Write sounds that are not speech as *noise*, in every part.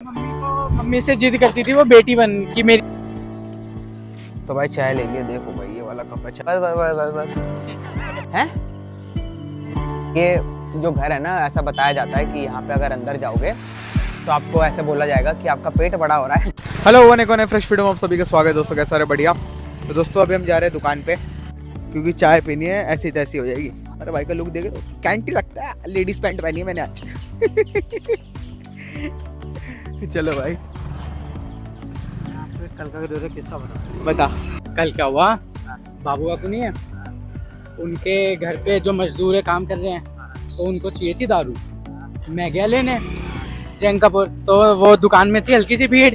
Mummy से जिद करती थी वो बेटी बन की मेरी तो भाई चाय ले लिया देखो भाई ये वाला कप है। चाय बस बस बस बस बस। हैं? ये जो घर है ना ऐसा बताया जाता है कि यहाँ पे अगर अंदर जाओगे तो आपको ऐसे बोला जाएगा कि आपका पेट बड़ा हो रहा है। हेलो वन एक फ्रेश वीडियो में आप सभी का स्वागत है दोस्तों कैसा रहे बढ़िया। तो दोस्तों अभी हम जा रहे हैं दुकान पे क्योंकि चाय पीनी है ऐसी तैसी हो जाएगी। अरे भाई का लुक देखे कैंटी लगता है। लेडीज़ पैंट पहनी है मैंने आज। चलो भाई। कल का किस्सा बता बता। कल क्या हुआ? बाबू बाबू नहीं है? उनके घर पे जो मजदूर है काम कर रहे हैं तो उनको चाहिए थी दारू। मैं गया लेने जैन कपूर। तो वो दुकान में थी हल्की सी भीड़।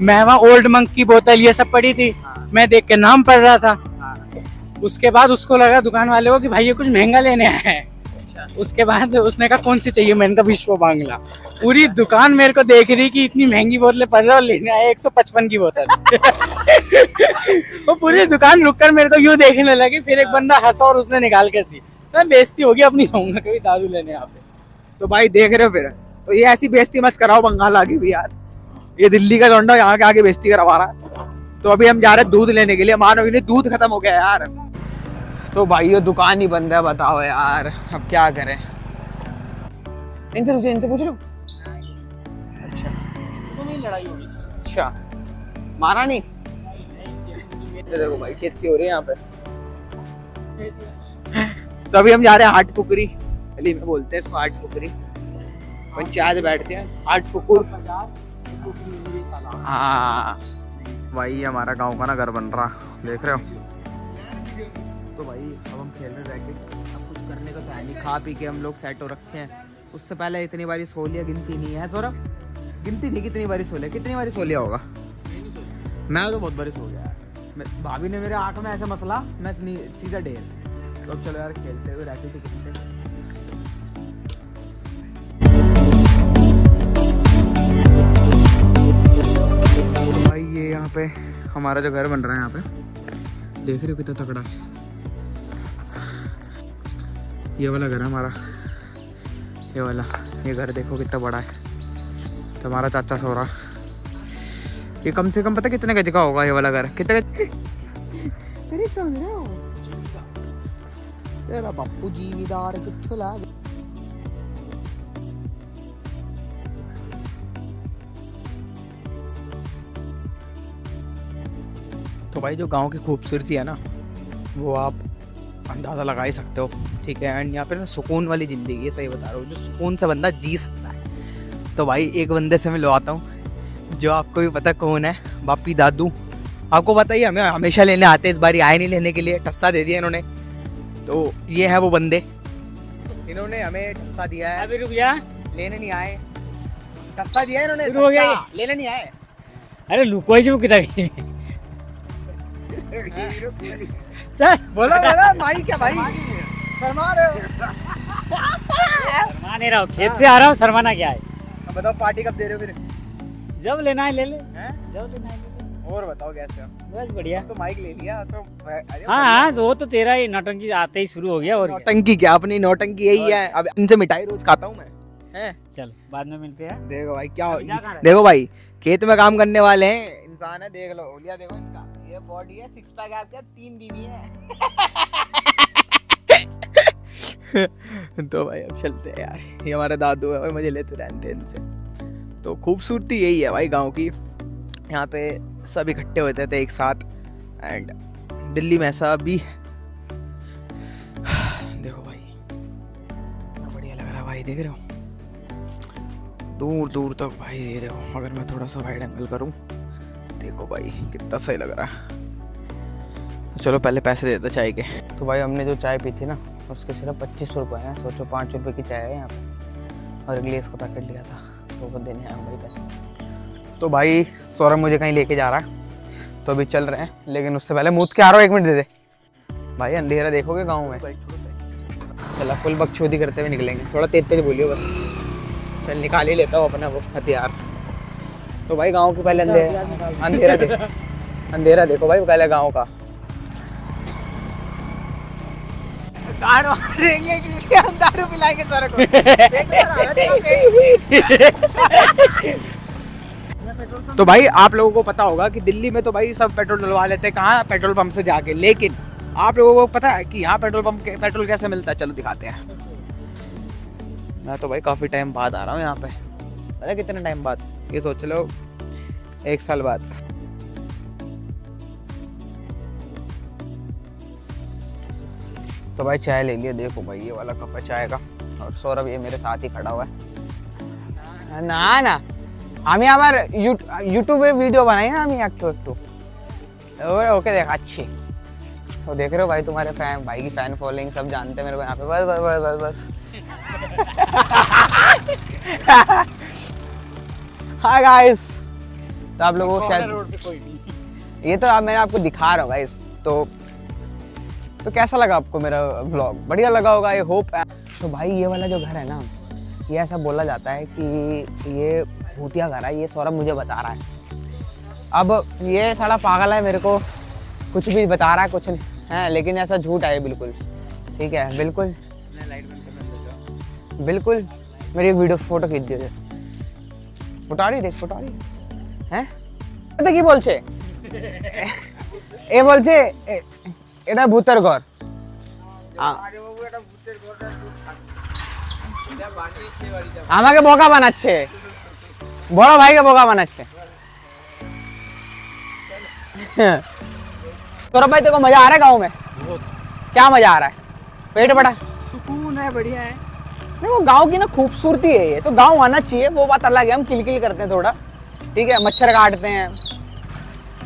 मैं वहाँ ओल्ड मंक की बोतल ये सब पड़ी थी। मैं देख के नाम पढ़ रहा था। उसके बाद उसको लगा दुकान वाले को कि भाई ये कुछ महँगा लेने आया है। उसके बाद उसने कहा, कौन सी चाहिए? मैंने कहा विश्व बांग्ला। पूरी दुकान मेरे को देख रही कि इतनी महँगी बोतलें पड़ रहा और लेने आया एक सौ पचपन की बोतल। वो पूरी दुकान रुक कर मेरे को यूँ देखने लगी, फिर एक बंदा हंसा और उसने निकाल कर दी। मैं बेजती होगी अपनी, जाऊँगा कभी दारू लेने यहाँ पे। तो भाई देख रहे हो फिर। तो ये ऐसी बेजती मत कराओ बंगाल आगे भी यार। ये दिल्ली का लौंडा यहाँ के आगे बेजती करवा रहा है। तो अभी हम जा रहे हैं दूध लेने के लिए। मानो दूध खत्म हो गया यार। तो भाई ये दुकान ही बंद है, बताओ यार, अब क्या करें? इनसे पूछ इनसे पूछ लो? अच्छा। अच्छा। मारा नहीं? देखो भाई, खेती हो रही है यहाँ पे। तो अभी हम जा रहे हैं हाट पुकरी गली में बोलते हैं इसको हाट पुकरी पंचायत बैठते हैं, हाट पुकुर हाँ भाई हमारा गाँव का ना घर बन रहा। देख रहे हो? तो भाई, अब हम खेल रहे रैकेट अब कुछ करने का तो है नहीं खा पी के हम लोग सेट हो रखे हैं। उससे पहले इतनी बारी सो लिया गिनती नहीं है, सौरभ। गिनती नहीं, कितनी बारी सो लिया कितनी बारी सो लिया होगा? मैं तो बहुत बारी सो गया भाभी ने मेरे आँख में ऐसा मसला, मैं सीधा ढेर। तो चलो यार, खेलते हुए रैकेट ही खेलते। तो भाई, ये यहाँ पे हमारा जो घर बन रहा है यहाँ पे। देख रहे हो कितना तगड़ा। है ये वाला घर है हमारा। ये वाला ये घर देखो कितना बड़ा है। तो हमारा चाचा सो रहा। ये कम से कम पता कितने गज का होगा ये वाला घर? कितने गज अरे समझ रहे हो? तेरा बापू ला तो भाई जो गाँव की खूबसूरती है ना वो आप अंदाज़ा लगा ही सकते हो ठीक है? एंड यहाँ पे ना सुकून वाली ज़िंदगी है सही बता रहा हूँ जो सुकून से बंदा जी सकता है। तो भाई एक बंदे से मैं लवाता हूँ जो आपको भी पता कौन है? बापी दादू। आपको पता ही हमें हमेशा लेने आते हैं इस बार आए नहीं लेने के लिए टस्सा दे दिया इन्होंने। तो ये है वो बंदे। इन्होंने हमें टस्सा दिया है। अभी रुक जा। लेने नहीं आए। टस्सा दिया इन्होंने हो गया लेने नहीं आए। अरे लुकोई जो कितना चल बोलो बोलो *laughs* माई क्या भाई? शर्मा रहे हो? शर्मा नहीं रहा हूँ। खेत से आ रहा हूँ शर्माना क्या है? अब बताओ पार्टी कब दे रहे हो फिर जब लेना है ले ले। हैं? जब लेना है ले ले। और बताओ कैसे हो? बस बढ़िया। तो माइक ले लिया तो हाँ हाँ तो वो तो तेरा ही नौटंकी आते ही शुरू हो गया और। नौटंकी क्या अपनी नौटंकी यही है। अब इनसे मिठाई रोज खाता हूँ मैं। हैं? चल बाद में मिलते हैं। देखो भाई क्या? देखो भाई खेत में काम करने वाले हैं इंसान है देख लो ओलिया देखो इनका। ये बॉडी है सिक्स पैक आपका, तीन बीबी है। *laughs* तो भाई अब चलते हैं यार, ये हमारे दादू है, भाई मुझे लेते रहते हैं इनसे। तो खूबसूरती यही है भाई गाँव की। यहाँ पे सब इकट्ठे होते थे एक साथ एंड दिल्ली में ऐसा भी। *sighs* देखो भाई बढ़िया लग रहा भाई, देख रहे हो? दूर दूर तक भाई, ये देखो अगर मैं थोड़ा सा वाइड एंगल करूँ। देखो भाई कितना सही लग रहा। है तो चलो पहले पैसे देते चाय के। तो भाई हमने जो चाय पी थी ना उसके सिर्फ़ पच्चीस सौ रुपये हैं। सोचो पाँच रुपये की चाय है यहाँ पे। और ग्लेस का पैकेट लिया था तो वो देने आया भाई पैसे। तो भाई सौरभ मुझे कहीं लेके जा रहा है। तो अभी चल रहे हैं लेकिन उससे पहले मूत के आ रहा हूँ एक मिनट दे दे। भाई अंधेरा देखोगे गाँव में? चला फुल बकचोदी करते हुए निकलेंगे। थोड़ा तेज तेज बोलियो बस। चल निकाल ही लेता हूँ अपना वो हथियार। तो भाई गाँव के पहले अंधेरा अंधेरा दे अंधेरा देखो भाई पहले गाँव का। दारू पिलाएँगे तो भाई आप लोगों को पता होगा कि दिल्ली में तो भाई सब पेट्रोल डलवा लेते हैं। कहाँ? पेट्रोल पंप से जाके। लेकिन आप लोगों को पता है कि यहाँ पेट्रोल पंप पेट्रोल कैसे मिलता है? चलो दिखाते हैं। मैं तो भाई काफ़ी टाइम बाद आ रहा हूँ यहाँ पे। पता कितने टाइम बाद? ये सोच लो एक साल बाद तो भाई चाय ले लिया देखो भाई ये वाला कप है चाय का और सौरभ ये मेरे साथ ही खड़ा हुआ है ना না আমি আমার ইউটিউবে ভিডিও বানাই না আমি একটু একটু ওরে ওকে দেখাচ্ছি तो देख रहे हो भाई तुम्हारे फैन भाई की फैन फॉलोइंग सब जानते हैं मेरे को यहाँ पे बस बस बस बस बस *laughs* हाय गाइस तो आप लोगों को शायद ये तो आप मैंने आपको दिखा रहा हूँ गाइस तो तो कैसा लगा आपको मेरा व्लॉग बढ़िया लगा होगा आई होप तो भाई ये वाला जो घर है ना ये ऐसा बोला जाता है कि ये भूतिया घर है ये सौरभ मुझे बता रहा है। अब ये सारा पागल है मेरे को कुछ भी बता रहा है कुछ नहीं। है लेकिन ऐसा झूठ है बिल्कुल। ठीक है बिल्कुल। बिल्कुल। मेरी वीडियो फ़ोटो खींच दिए फोटो आ रही देख फोटो आ रही হ্যাঁ এটা কি বলছে এ বলছে এ- এটা ভূতের ঘর আ- আমাকে বোকা বানাচ্ছে বড় ভাইকে বোকা বানাচ্ছে তোরা भाई तेरे को मजा आ रहा है गाँव में क्या मजा आ रहा है पेट बड़ा सुकून है बढ़िया है देखो, गाँव की ना खूबसूरती है ये। तो गाँव आना चाहिए, वो बात अलग है, हम किल किल करते हैं थोड़ा। ठीक है, मच्छर काटते हैं।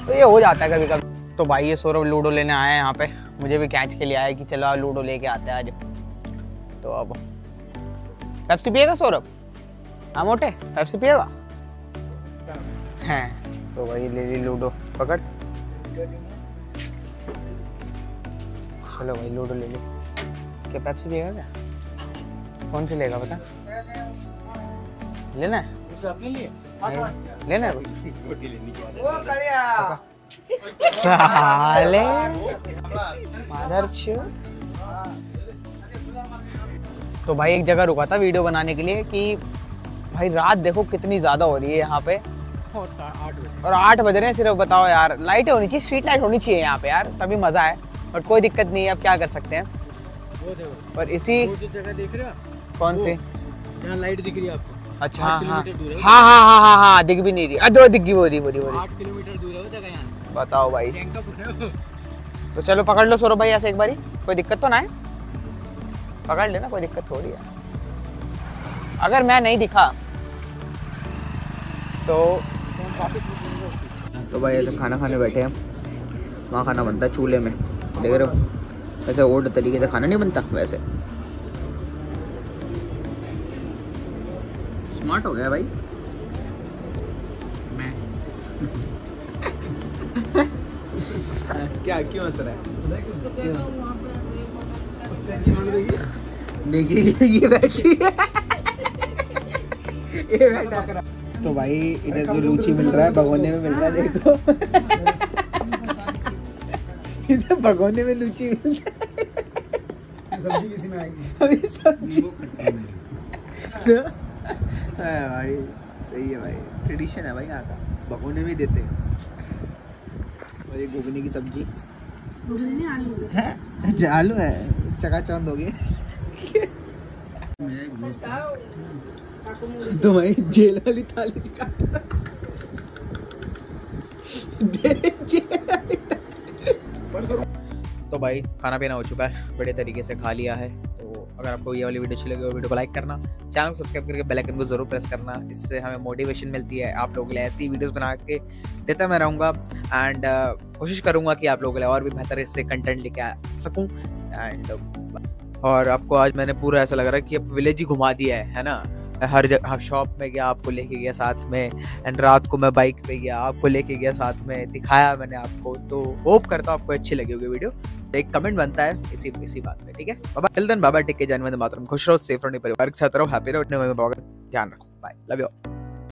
तो ये हो जाता है कभी कभी तो भाई ये सौरभ लूडो लेने आया हैं यहाँ पे। मुझे भी कैच के लिए आया कि चलो लूडो लेके आते हैं आज। तो अब पेप्सी पिएगा सौरभ? हाँ मोटे? पेप्सी पिएगा? हैं तो भाई ले ली लूडो। पकड़। चलो भाई, लूडो ले ली। क्या पेप्सी पिएगा क्या? कौन सी लेगा बता? लेना है? लेना है? साले। मदर तो भाई एक जगह रुका था वीडियो बनाने के लिए कि भाई रात देखो कितनी ज़्यादा हो रही है यहाँ पे। और आठ बजे रहे हैं सिर्फ़ बताओ यार। लाइट होनी चाहिए स्ट्रीट लाइट होनी चाहिए यहाँ पे यार तभी मज़ा है बट कोई दिक्कत नहीं है अब क्या कर सकते हैं। और इसी जगह देख रहे हो? कौन सी? यहाँ लाइट दिख रही है आपको। अच्छा हाँ हाँ। है हाँ हाँ हाँ हाँ दिख भी नहीं रही। अदो दिख गई रही वो रही आठ किलोमीटर दूर है वो जगह यहाँ। बताओ भाई। तो चलो पकड़ लो सौरभ भाई ऐसे एक बारी। कोई दिक्कत तो ना है? पकड़ लेना कोई दिक्कत थोड़ी है। अगर मैं नहीं दिखा तो तो भाई ऐसे खाना खाने बैठे हैं। वहाँ खाना बनता है चूल्हे में। देख रहे हो? ऐसे ओल्ड तरीके से खाना नहीं बनता वैसे। स्मार्ट हो गया भाई। मैं। क्या क्यों हंस रहा है? देखिए ये बैठी है। ये बैठा तो भाई इधर तो लूची मिल रहा है भगोने में मिल रहा है देखो। इधर भगोने में लूची मिल रहा है। सब्ज़ी किसी में आएगी। अभी सब्ज़ी। है भाई सही है भाई। ट्रेडिशन है भाई यहाँ का। भगोने में देते हैं। और ये घुगनी की सब्ज़ी। है? अच्छा आलू है। चकाचौंध हो गए। तो भाई जेल वाली थाली तो भाई खाना पीना हो चुका है। बड़े तरीके से खा लिया है। तो अगर आपको ये वाली वीडियो अच्छी लगे वीडियो को लाइक करना। चैनल को सब्सक्राइब करके बेल आइकन को ज़रूर प्रेस करना। इससे हमें मोटिवेशन मिलती है आप लोगों के लिए ऐसी वीडियोस बना के देता मैं रहूँगा। एंड कोशिश करूँगा कि आप लोगों के लिए और भी बेहतर इससे कंटेंट लेके आ सकूँ। एंड और आपको आज मैंने पूरा ऐसा लग रहा है कि अब विलेज ही घुमा दिया है है ना? हर जगह शॉप में गया, आपको लेके गया साथ में एंड रात को मैं बाइक पे गया, आपको लेके गया साथ में, दिखाया मैंने आपको तो होप करता हूँ आपको अच्छी लगी होगी वीडियो तो एक कमेंट बनता है, इसी इसी बात में ठीक है? बाबा टिल बाबा टिक के जानवर मातरम, खुश रहो सेफ़ रहो परिवार के साथ रहो हैप्पी रहो, अपने ध्यान रखो। Bye love you